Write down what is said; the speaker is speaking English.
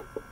you